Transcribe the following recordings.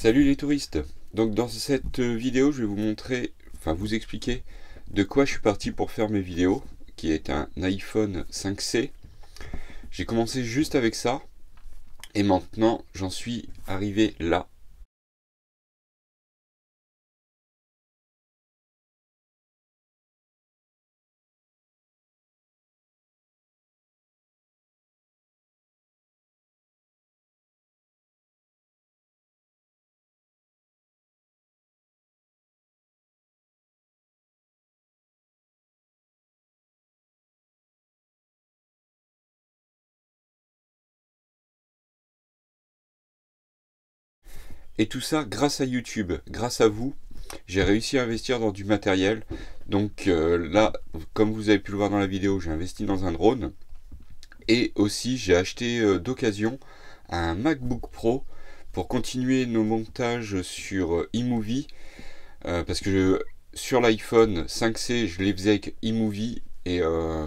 Salut les touristes. Donc dans cette vidéo je vais vous montrer, enfin vous expliquer de quoi je suis parti pour faire mes vidéos qui est un iPhone 5C j'ai commencé juste avec ça et maintenant j'en suis arrivé là Et tout ça grâce à YouTube, grâce à vous, j'ai réussi à investir dans du matériel. Donc euh, là, comme vous avez pu le voir dans la vidéo, j'ai investi dans un drone. Et aussi, j'ai acheté euh, d'occasion un MacBook Pro pour continuer nos montages sur euh, eMovie. parce que sur l'iPhone 5C, je les faisais avec eMovie. Et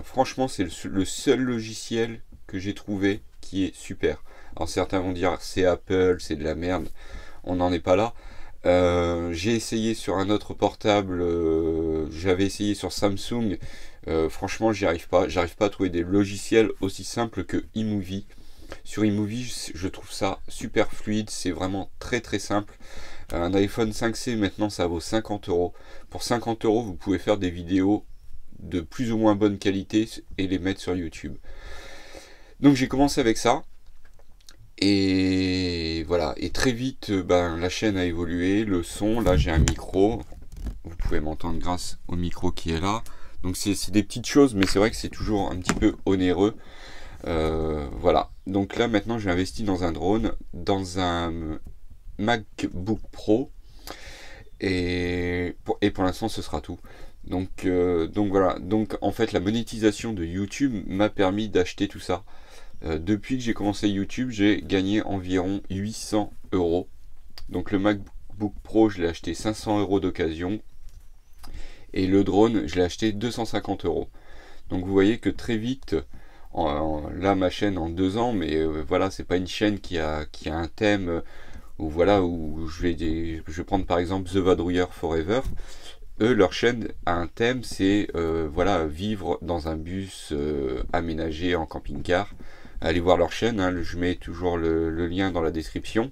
franchement, c'est le seul logiciel que j'ai trouvé qui est super. Alors certains vont dire c'est Apple, c'est de la merde on n'en est pas là. Euh, j'ai essayé sur un autre portable, euh, j'avais essayé sur Samsung, euh, franchement j'y arrive pas, j'arrive pas à trouver des logiciels aussi simples que eMovie. Sur eMovie je trouve ça super fluide, c'est vraiment très très simple. Un iPhone 5C maintenant ça vaut 50 euros. Pour 50 euros vous pouvez faire des vidéos de plus ou moins bonne qualité et les mettre sur YouTube. Donc j'ai commencé avec ça. Et voilà, et très vite, euh, ben, la chaîne a évolué, le son, là j'ai un micro, vous pouvez m'entendre grâce au micro qui est là. Donc c'est des petites choses, mais c'est vrai que c'est toujours un petit peu onéreux. Euh, voilà, donc là maintenant j'ai investi dans un drone, dans un MacBook Pro, et pour, l'instant ce sera tout. Euh, donc voilà, donc en fait la monétisation de YouTube m'a permis d'acheter tout ça. Euh, depuis que j'ai commencé YouTube, j'ai gagné environ 800 euros. Donc le MacBook Pro, je l'ai acheté 500 euros d'occasion. Et le drone, je l'ai acheté 250 euros. Donc vous voyez que très vite, là ma chaîne en deux ans, mais euh, voilà, c'est pas une chaîne qui a, qui a un thème euh, où voilà, où je vais, je vais prendre par exemple The Vadrouilleur Forever. Eux, leur chaîne a un thème, c'est voilà, vivre dans un bus aménagé en camping-car allez voir leur chaîne, hein, je mets toujours le, lien dans la description.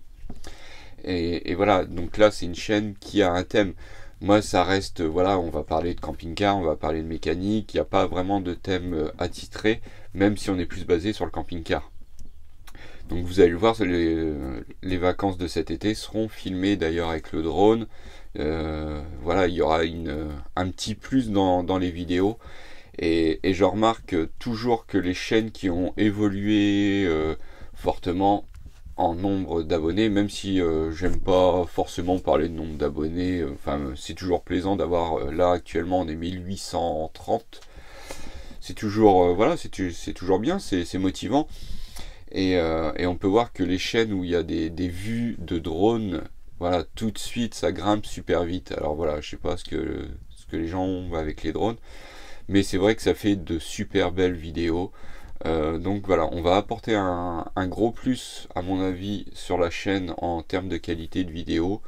Et, voilà, donc là c'est une chaîne qui a un thème. Moi ça reste, voilà, on va parler de camping-car, on va parler de mécanique, il n'y a pas vraiment de thème euh, attitré, même si on est plus basé sur le camping-car. Donc vous allez le voir, les, vacances de cet été seront filmées d'ailleurs avec le drone. Euh, voilà, il y aura un petit plus dans les vidéos. Et, je remarque toujours que les chaînes qui ont évolué euh, fortement en nombre d'abonnés, même si euh, j'aime pas forcément parler de nombre d'abonnés, euh, enfin c'est toujours plaisant d'avoir là actuellement on est 1830. C'est toujours voilà, c'est toujours bien, c'est motivant. Et, on peut voir que les chaînes où il y a des, des, vues de drones, voilà, tout de suite ça grimpe super vite. Alors voilà, je sais pas ce que, ce que les gens ont avec les drones. Mais c'est vrai que ça fait de super belles vidéos. Euh, donc voilà, on va apporter un, gros plus à mon avis sur la chaîne en termes de qualité de vidéo,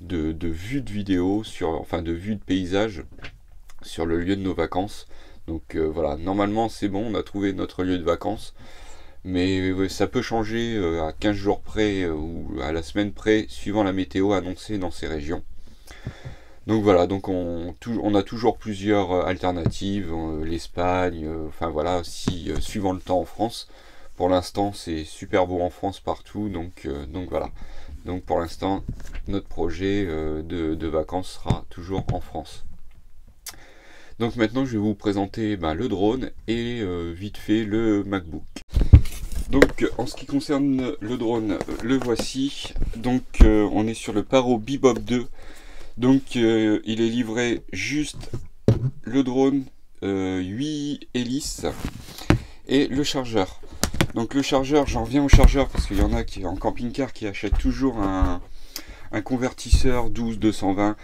de, vue de vidéo, sur, enfin de vue de paysage sur le lieu de nos vacances. Donc euh, voilà, normalement c'est bon, on a trouvé notre lieu de vacances. Mais ça peut changer euh, à 15 jours près ou à la semaine près, suivant la météo annoncée dans ces régions. Donc voilà, donc on, a toujours plusieurs euh, alternatives, euh, l'Espagne, euh, enfin voilà, si suivant le temps en France. Pour l'instant, c'est super beau en France partout, donc, donc voilà. Donc pour l'instant, notre projet de, vacances sera toujours en France. Donc maintenant, je vais vous présenter ben, le drone et vite fait le MacBook. Donc en ce qui concerne le drone, le voici. Donc on est sur le Paro Bebop 2 donc euh, il est livré juste le drone, 8 euh, hélices et le chargeur. Donc le chargeur, j'en reviens au chargeur parce qu'il y en a qui en camping-car qui achètent toujours un, convertisseur 12 220.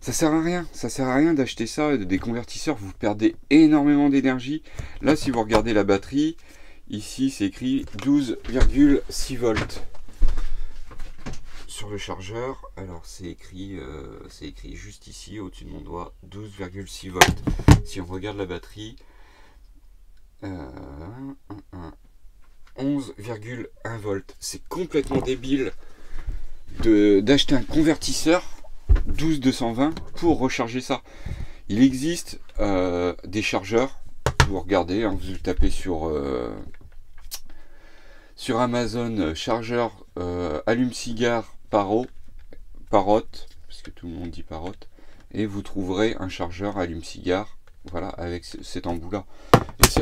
Ça sert à rien, ça sert à rien d'acheter ça, des convertisseurs, vous perdez énormément d'énergie. Là si vous regardez la batterie, ici c'est écrit 12,6 volts sur le chargeur, alors c'est écrit, euh, c'est écrit juste ici au-dessus de mon doigt 12,6 volts. Si on regarde la batterie, 11,1 volts. C'est complètement débile d'acheter un convertisseur 12220 pour recharger ça. Il existe euh, des chargeurs. Vous regardez, hein, vous tapez sur euh, sur Amazon euh, chargeur allume-cigare paro, parotte, parce que tout le monde dit parotte, et vous trouverez un chargeur allume-cigare voilà, avec cet embout-là.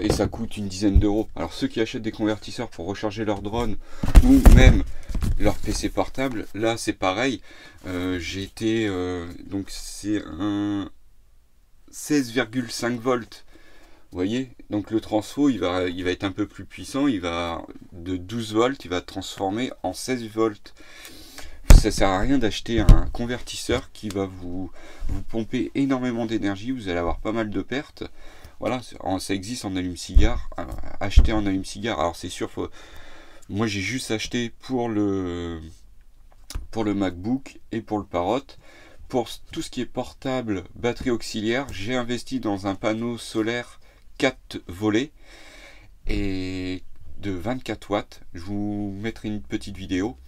Et ça, coûte une dizaine d'euros. Alors ceux qui achètent des convertisseurs pour recharger leur drone ou même leur PC portable, là c'est pareil. Euh, j'ai été euh, donc c'est un 16,5 volts. Vous voyez? Donc le transfo il va, il va être un peu plus puissant. Il va de 12 volts, il va transformer en 16 volts ça sert à rien d'acheter un convertisseur qui va vous, vous pomper énormément d'énergie, vous allez avoir pas mal de pertes. Voilà, ça existe en allume-cigare. Euh, acheter en allume-cigare, alors c'est sûr, moi j'ai juste acheté pour le, pour le MacBook et pour le Parrot. Pour tout ce qui est portable, batterie auxiliaire, j'ai investi dans un panneau solaire 4 volets et de 24 watts. Je vous mettrai une petite vidéo.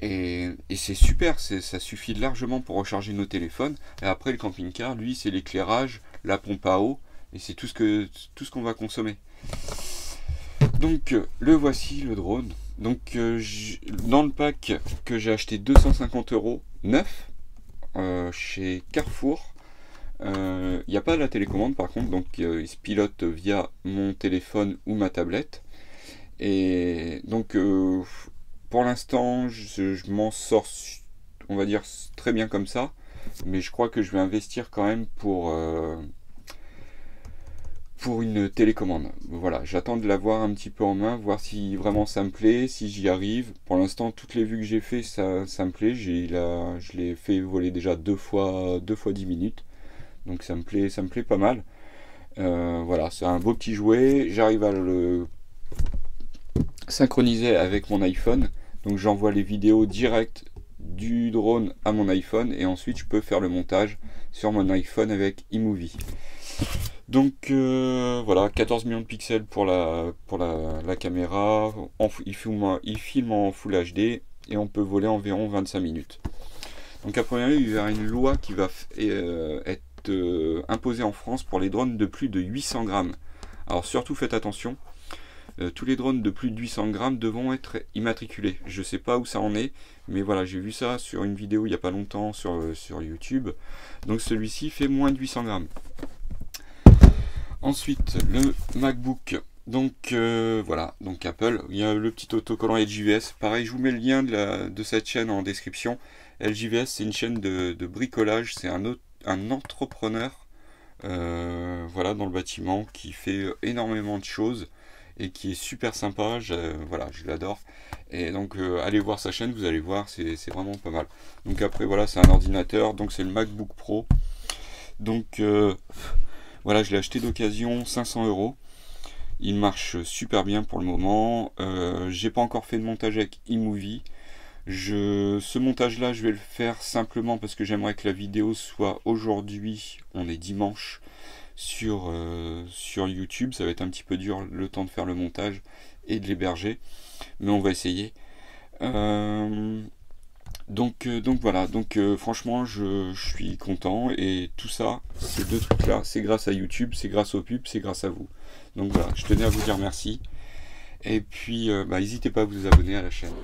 Et, c'est super, ça suffit largement pour recharger nos téléphones. Et après, le camping-car, lui, c'est l'éclairage, la pompe à eau, et c'est tout ce qu'on va consommer. Donc, le voici, le drone. Donc, euh, dans le pack que j'ai acheté 250 euros neuf euh, chez Carrefour, il euh, n'y a pas la télécommande par contre, donc il se pilote via mon téléphone ou ma tablette. Et donc pour l'instant, je, m'en sors, on va dire, très bien comme ça. Mais je crois que je vais investir quand même pour, euh, pour une télécommande. Voilà, j'attends de l'avoir un petit peu en main, voir si vraiment ça me plaît, si j'y arrive. Pour l'instant, toutes les vues que j'ai fait, ça, me plaît. J'ai je l'ai fait voler déjà deux fois, deux fois 10 minutes. Donc ça me plaît, ça me plaît pas mal. Euh, voilà, c'est un beau petit jouet. J'arrive à le synchroniser avec mon iPhone. Donc j'envoie les vidéos directes du drone à mon iPhone et ensuite je peux faire le montage sur mon iPhone avec iMovie. Donc euh, voilà, 14 millions de pixels pour la, pour la, caméra, il, filme, il, filme, en Full HD et on peut voler environ 25 minutes. Donc à première vue, il y aura une loi qui va euh, être euh, imposée en France pour les drones de plus de 800 grammes. Alors surtout faites attention, euh, tous les drones de plus de 800 grammes devront être immatriculés. Je ne sais pas où ça en est, mais voilà, j'ai vu ça sur une vidéo il n'y a pas longtemps sur, euh, sur YouTube. Donc celui-ci fait moins de 800 grammes. Ensuite, le MacBook. Donc euh, voilà, donc Apple, il y a le petit autocollant LJVS. Pareil, je vous mets le lien de, cette chaîne en description. LJVS, c'est une chaîne de, bricolage, c'est un, un entrepreneur voilà, dans le bâtiment qui fait énormément de choses et qui est super sympa. Je, voilà, je l'adore. Et donc, euh, allez voir sa chaîne, vous allez voir, c'est vraiment pas mal. Donc, après, voilà, c'est un ordinateur. Donc, c'est le MacBook Pro. Donc, euh, voilà, je l'ai acheté d'occasion 500 euros. Il marche super bien pour le moment. Euh, J'ai pas encore fait de montage avec eMovie. Ce montage là je vais le faire simplement parce que j'aimerais que la vidéo soit aujourd'hui, on est dimanche, sur, euh, sur YouTube. Ça va être un petit peu dur le temps de faire le montage et de l'héberger, mais on va essayer. Euh, donc, euh, donc voilà, donc franchement je, suis content et tout ça, ces deux trucs là, c'est grâce à YouTube, c'est grâce au pub, c'est grâce à vous. Donc voilà, je tenais à vous dire merci. Et puis, bah, n'hésitez pas à vous abonner à la chaîne.